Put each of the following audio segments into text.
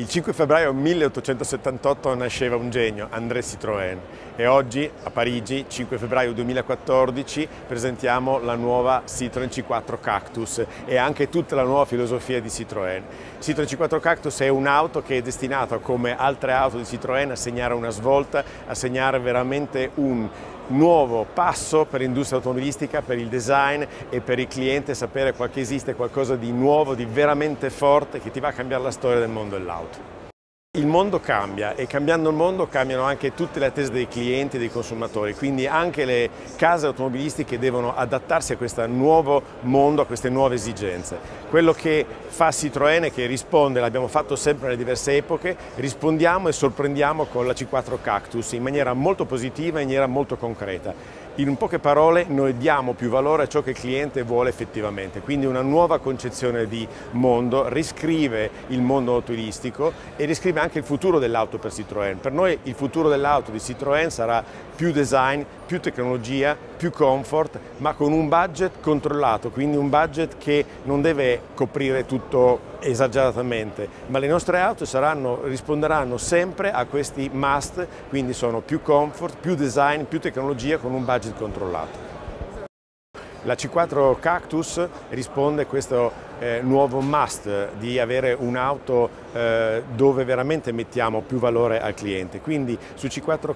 Il 5 febbraio 1878 nasceva un genio, André Citroën, e oggi a Parigi, 5 febbraio 2014, presentiamo la nuova Citroën C4 Cactus e anche tutta la nuova filosofia di Citroën. Citroën C4 Cactus è un'auto che è destinata, come altre auto di Citroën, a segnare una svolta, a segnare veramente un nuovo passo per l'industria automobilistica, per il design e per il cliente sapere che esiste qualcosa di nuovo, di veramente forte che ti va a cambiare la storia del mondo dell'auto. Il mondo cambia e cambiando il mondo cambiano anche tutte le attese dei clienti e dei consumatori, quindi anche le case automobilistiche devono adattarsi a questo nuovo mondo, a queste nuove esigenze. Quello che fa Citroën è che risponde, l'abbiamo fatto sempre nelle diverse epoche, rispondiamo e sorprendiamo con la C4 Cactus in maniera molto positiva e in maniera molto concreta. In poche parole noi diamo più valore a ciò che il cliente vuole effettivamente, quindi una nuova concezione di mondo, riscrive il mondo autoilistico e riscrive anche il futuro dell'auto per Citroën. Per noi il futuro dell'auto di Citroën sarà più design, più tecnologia, più comfort, ma con un budget controllato, quindi un budget che non deve coprire tutto esageratamente, ma le nostre auto saranno, risponderanno sempre a questi must, quindi sono più comfort, più design, più tecnologia con un budget controllato. La C4 Cactus risponde a questo eh, nuovo must di avere un'auto eh, dove veramente mettiamo più valore al cliente. Quindi su C4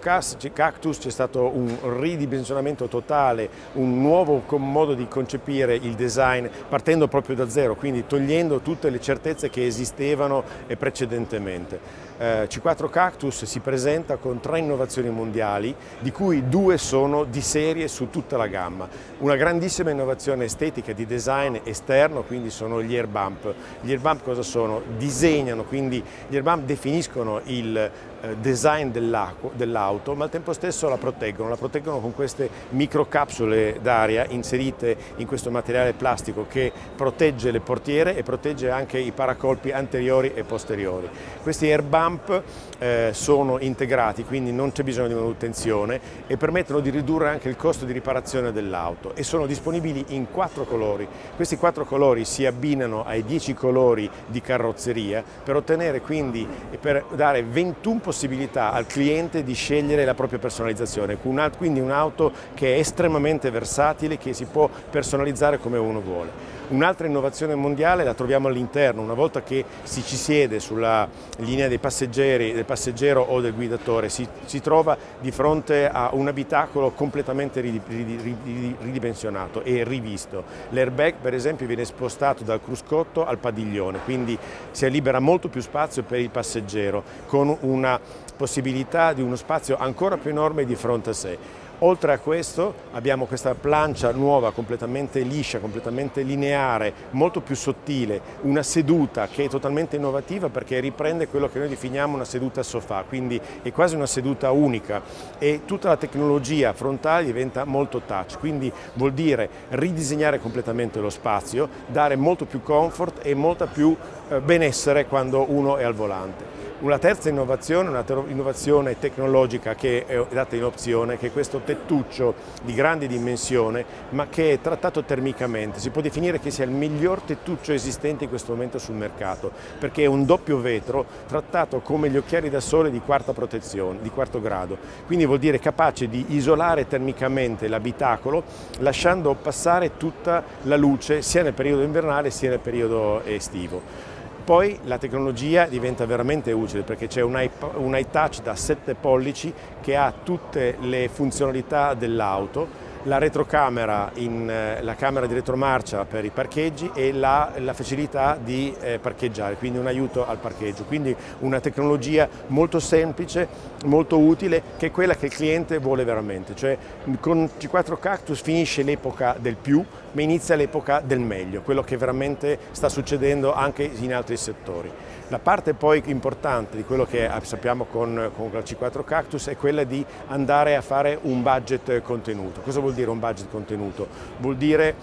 Cactus c'è stato un ridimensionamento totale, un nuovo modo di concepire il design partendo proprio da zero, quindi togliendo tutte le certezze che esistevano precedentemente. Eh, C4 Cactus si presenta con tre innovazioni mondiali, di cui due sono di serie su tutta la gamma. Una grandissima innovazione estetica di design esterno, quindi sono gli air bump. Gli air bump cosa sono? Disegnano, quindi gli air bump definiscono il eh, design dell'auto, ma al tempo stesso la proteggono, la proteggono con queste microcapsule d'aria inserite in questo materiale plastico che protegge le portiere e protegge anche i paracolpi anteriori e posteriori. Questi air bump eh, sono integrati, quindi non c'è bisogno di manutenzione e permettono di ridurre anche il costo di riparazione dell'auto e sono disponibili in quattro colori. Questi quattro colori si abbinano ai dieci colori di carrozzeria per ottenere quindi e per dare 21 possibilità possibilità al cliente di scegliere la propria personalizzazione, quindi un'auto che è estremamente versatile, che si può personalizzare come uno vuole. Un'altra innovazione mondiale la troviamo all'interno, una volta che si ci siede sulla linea dei passeggeri, del passeggero o del guidatore, si, si trova di fronte a un abitacolo completamente ridimensionato e rivisto. L'airbag per esempio viene spostato dal cruscotto al padiglione, quindi si libera molto più spazio per il passeggero con una possibilità di uno spazio ancora più enorme di fronte a sé. Oltre a questo abbiamo questa plancia nuova completamente liscia, completamente lineare, molto più sottile, una seduta che è totalmente innovativa perché riprende quello che noi definiamo una seduta sofà, quindi è quasi una seduta unica e tutta la tecnologia frontale diventa molto touch, quindi vuol dire ridisegnare completamente lo spazio, dare molto più comfort e molta più eh, benessere quando uno è al volante. Una terza innovazione, una innovazione tecnologica che è data in opzione, che è questo tettuccio di grande dimensione ma che è trattato termicamente. Si può definire che sia il miglior tettuccio esistente in questo momento sul mercato perché è un doppio vetro trattato come gli occhiali da sole di quarta protezione, di quarto grado. Quindi vuol dire capace di isolare termicamente l'abitacolo lasciando passare tutta la luce sia nel periodo invernale sia nel periodo estivo. Poi la tecnologia diventa veramente utile perché c'è un iTouch da 7 pollici che ha tutte le funzionalità dell'auto la retrocamera, in, eh, la camera di retromarcia per i parcheggi e la, la facilità di eh, parcheggiare, quindi un aiuto al parcheggio. Quindi una tecnologia molto semplice, molto utile, che è quella che il cliente vuole veramente. Cioè con C4 Cactus finisce l'epoca del più, ma inizia l'epoca del meglio, quello che veramente sta succedendo anche in altri settori. La parte poi importante di quello che sappiamo con, con la C4 Cactus è quella di andare a fare un budget contenuto. Cosa vuol dire un budget contenuto? Vuol dire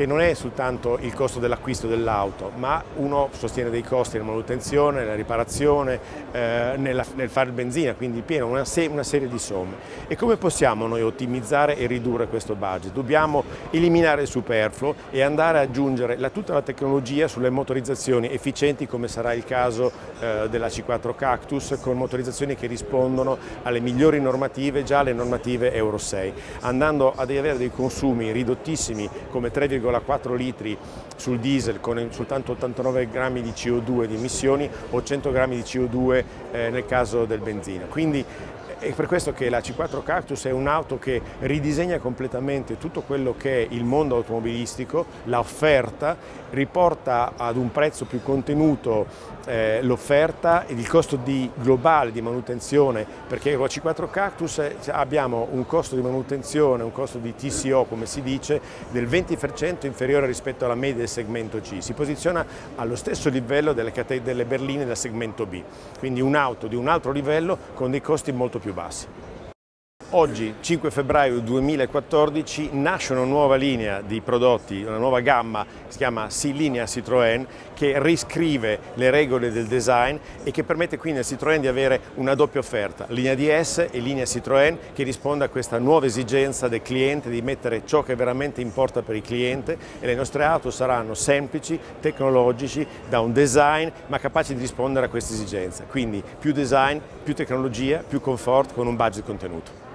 che non è soltanto il costo dell'acquisto dell'auto, ma uno sostiene dei costi nella manutenzione, nella riparazione, eh, nella, nel fare benzina, quindi pieno una, se, una serie di somme. E come possiamo noi ottimizzare e ridurre questo budget? Dobbiamo eliminare il superfluo e andare ad aggiungere la, tutta la tecnologia sulle motorizzazioni efficienti come sarà il caso eh, della C4 Cactus con motorizzazioni che rispondono alle migliori normative, già alle normative Euro 6, andando ad avere dei consumi ridottissimi come 3,4 litri sul diesel con soltanto 89 grammi di CO2 di emissioni o 100 grammi di CO2 eh, nel caso del benzina. Quindi è per questo che la C4 Cactus è un'auto che ridisegna completamente tutto quello che è il mondo automobilistico, l'offerta, riporta ad un prezzo più contenuto eh, l'offerta e il costo di, globale di manutenzione, perché con la C4 Cactus eh, abbiamo un costo di manutenzione, un costo di TCO come si dice, del 20% inferiore rispetto alla media del segmento C, si posiziona allo stesso livello delle, delle berline del segmento B, quindi un'auto di un altro livello con dei costi molto più Bilbassi. Oggi, 5 febbraio 2014, nasce una nuova linea di prodotti, una nuova gamma, si chiama C-Linea Citroën, che riscrive le regole del design e che permette quindi a Citroën di avere una doppia offerta, linea DS e linea Citroën, che risponde a questa nuova esigenza del cliente di mettere ciò che veramente importa per il cliente e le nostre auto saranno semplici, tecnologici, da un design, ma capaci di rispondere a queste esigenze. Quindi più design, più tecnologia, più comfort con un budget contenuto.